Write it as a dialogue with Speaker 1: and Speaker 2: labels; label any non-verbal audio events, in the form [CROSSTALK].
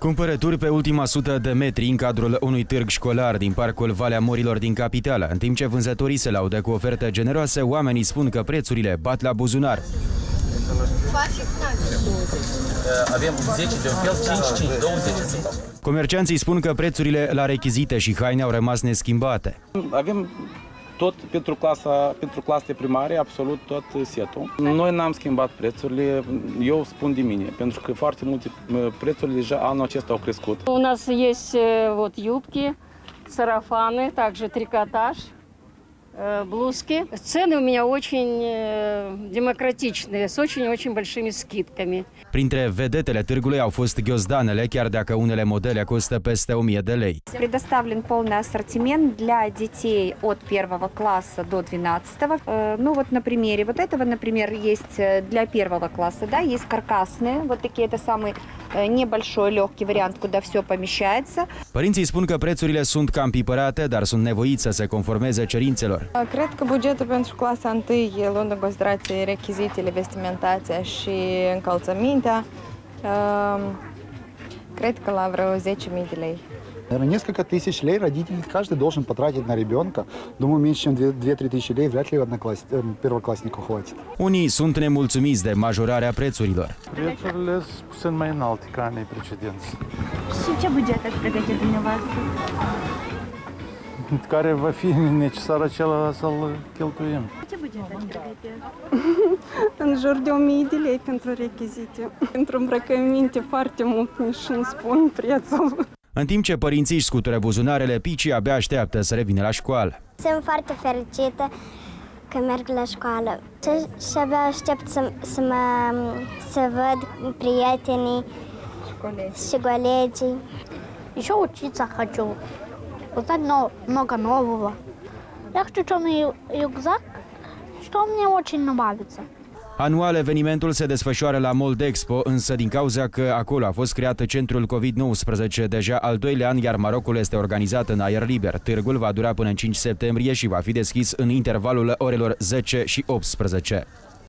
Speaker 1: Cumpărături pe ultima sută de metri în cadrul unui târg școlar din parcul Valea Morilor din capitală. În timp ce vânzătorii se laudă cu oferte generoase, oamenii spun că prețurile bat la buzunar.
Speaker 2: Avem 10 de un fel, 5, 5, 20.
Speaker 1: Comercianții spun că prețurile la rechizite și haine au rămas neschimbate.
Speaker 3: Avem tot pentru clasa, pentru clasele primare, absolut tot setul. Noi n-am schimbat prețurile, eu spun de mine, pentru că foarte multe prețuri deja anul acesta au crescut.
Speaker 4: У нас есть э, вот юбки, сарафаны, также трикотаж, э, Блузки. Цены у меня очень э, демократичные, с очень-очень большими скидками.
Speaker 1: Printre vedetele târgului au fost ghiozdanele, chiar dacă unele modele costă peste 1000 de lei.
Speaker 5: Предоставлен полный ассортимент для детей от первого класса до 12. Э, Ну вот на примере вот этого, например, есть э, для первого класса, да, есть каркасные, вот такие, это самый э, небольшой легкий вариант, куда все помещается.
Speaker 1: Părinții spun că prețurile sunt cam pipărate, dar sunt nevoiți să se conformeze cerințelor.
Speaker 6: Cred că bugetul pentru clasa 1, luând în considerație rechizitele, vestimentația și încălțămintea, uh, cred că la vreo 10.000 de lei.
Speaker 7: Наверное, несколько тысяч лей родитель каждый должен потратить на ребенка. Думаю, меньше, чем 2-3 тысячи лей вряд ли однокласс... э, первокласснику хватит.
Speaker 1: Unii sunt nemulțumiți de majorarea prețurilor.
Speaker 8: Prețurile sunt mai înalte ca anii precedenți,
Speaker 5: Și ce buget ați pregătit dumneavoastră?
Speaker 8: care va fi necesar acela să-l cheltuim.
Speaker 5: Ce buget ați pregătit? [LAUGHS]
Speaker 6: În jur de 1000 de lei pentru rechizite. Pentru îmbrăcăminte foarte mult, nici nu spun prețul.
Speaker 1: În timp ce părinții își scutură buzunarele, picii abia așteaptă să revină la școală.
Speaker 9: Sunt foarte fericită că merg la școală și, și abia aștept să, să, mă, să văd prietenii și colegii.
Speaker 10: Еще учиться хочу, узнать но- много нового. Я хочу черный рюкзак, что мне очень нравится.
Speaker 1: Anual, evenimentul se desfășoară la Moldexpo, însă din cauza că acolo a fost creat centrul COVID-19 deja al doilea an, iar Marocul este organizat în aer liber. Târgul va dura până în 5 septembrie și va fi deschis în intervalul orelor 10 și 18.